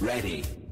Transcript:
Ready.